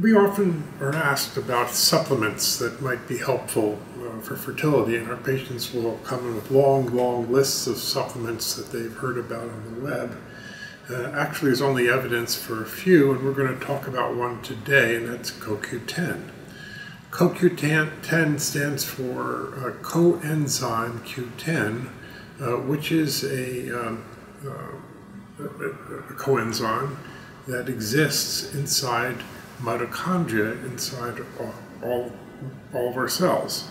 we often are asked about supplements that might be helpful uh, for fertility, and our patients will come in with long, long lists of supplements that they've heard about on the web. Uh, actually, there's only evidence for a few, and we're going to talk about one today, and that's CoQ10. CoQ10 stands for uh, coenzyme Q10, uh, which is a, um, uh, a coenzyme that exists inside mitochondria inside all, all of our cells.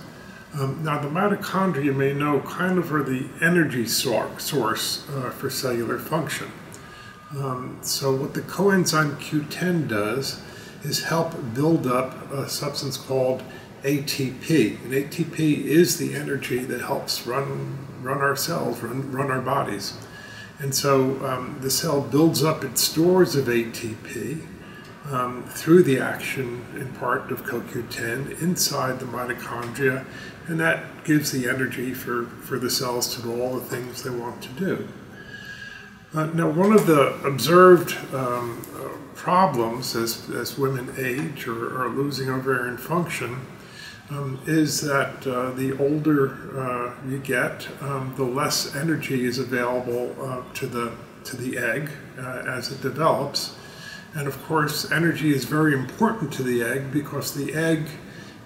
Um, now, the mitochondria, you may know, kind of are the energy source uh, for cellular function. Um, so, what the coenzyme Q10 does is help build up a substance called ATP. And ATP is the energy that helps run, run our cells, run, run our bodies. And so um, the cell builds up its stores of ATP um, through the action in part of CoQ10 inside the mitochondria, and that gives the energy for, for the cells to do all the things they want to do. Uh, now, one of the observed um, problems as, as women age or are losing ovarian function um, is that uh, the older uh, you get, um, the less energy is available uh, to the to the egg uh, as it develops, and of course, energy is very important to the egg because the egg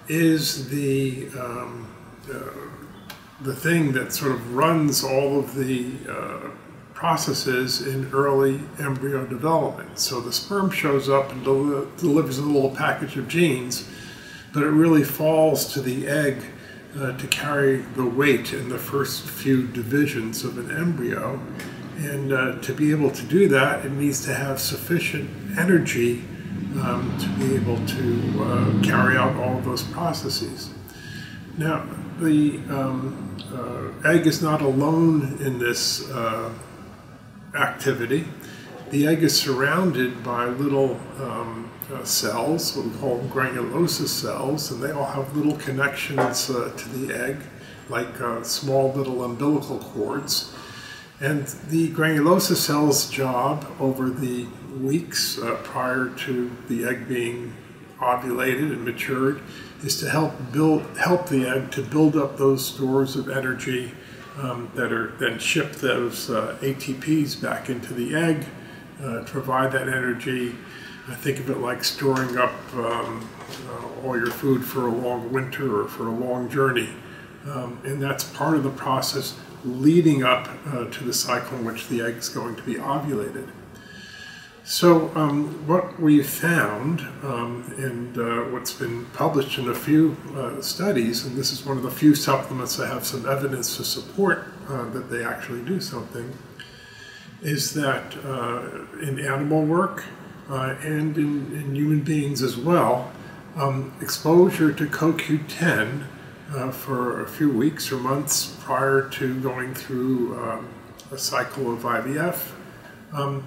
is the um, uh, the thing that sort of runs all of the uh, processes in early embryo development. So the sperm shows up and del delivers a little package of genes, but it really falls to the egg uh, to carry the weight in the first few divisions of an embryo. And uh, to be able to do that, it needs to have sufficient energy um, to be able to uh, carry out all of those processes. Now, the um, uh, egg is not alone in this uh, activity. The egg is surrounded by little um, uh, cells, what we call granulosa cells, and they all have little connections uh, to the egg, like uh, small little umbilical cords. And the granulosa cell's job over the weeks uh, prior to the egg being ovulated and matured is to help build help the egg to build up those stores of energy um, that are then ship those uh, ATPs back into the egg uh, to provide that energy. I think of it like storing up um, uh, all your food for a long winter or for a long journey. Um, and that's part of the process leading up uh, to the cycle in which the egg is going to be ovulated. So um, what we found, um, and uh, what's been published in a few uh, studies, and this is one of the few supplements that have some evidence to support uh, that they actually do something, is that uh, in animal work uh, and in, in, human beings as well, um, exposure to CoQ10 uh, for a few weeks or months prior to going through um, a cycle of IVF um,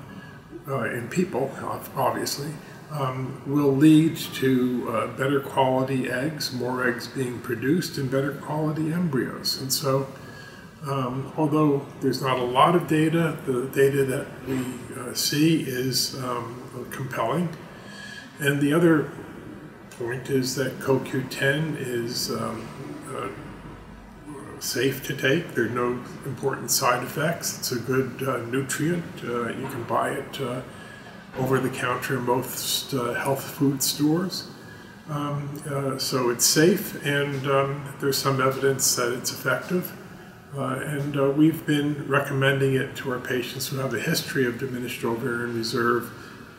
uh, in people, obviously, um, will lead to uh, better quality eggs, more eggs being produced, and better quality embryos. And so, um, although there's not a lot of data, the data that we uh, see is um, compelling. And the other point is that CoQ10 is um, uh, safe to take. There are no important side effects. It's a good uh, nutrient. Uh, you can buy it uh, over the counter in most uh, health food stores. Um, uh, so it's safe, and um, there's some evidence that it's effective. And we've been recommending it to our patients who have a history of diminished ovarian reserve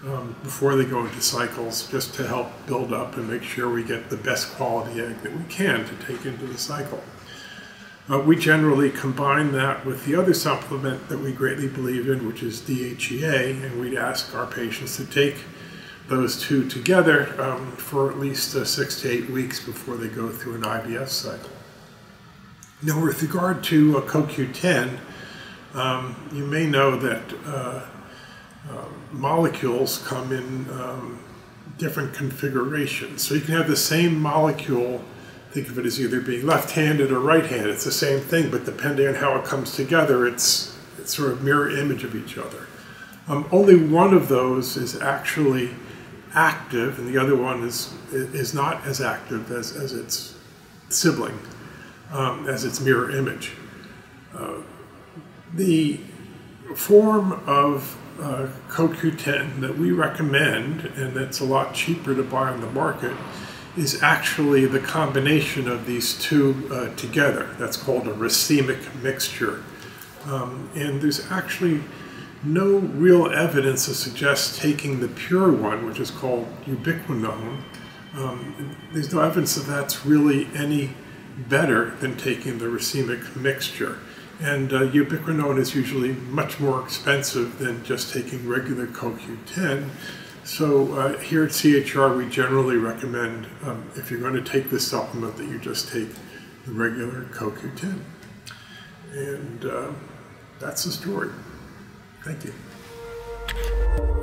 um, before they go into cycles, just to help build up and make sure we get the best quality egg that we can to take into the cycle. Uh, we generally combine that with the other supplement that we greatly believe in, which is DHEA, and we'd ask our patients to take those two together um, for at least uh, six to eight weeks before they go through an IVF cycle. Now, with regard to uh, CoQ10, um, you may know that uh, molecules come in um, different configurations. So you can have the same molecule think of it as either being left-handed or right-handed. It's the same thing, but depending on how it comes together, it's, it's sort of mirror image of each other. Um, only one of those is actually active, and the other one is is not as active as, as its sibling, um, as its mirror image. Uh, the form of uh, CoQ10 that we recommend, and that's a lot cheaper to buy on the market, is actually the combination of these two uh, together. That's called a racemic mixture. Um, and there's actually no real evidence to suggest taking the pure one, which is called ubiquinone. Um, there's no evidence that that's really any better than taking the racemic mixture. And uh, ubiquinone is usually much more expensive than just taking regular CoQ10. So uh, here at CHR, we generally recommend, um, if you're going to take this supplement, that you just take the regular CoQ10. And uh, that's the story. Thank you.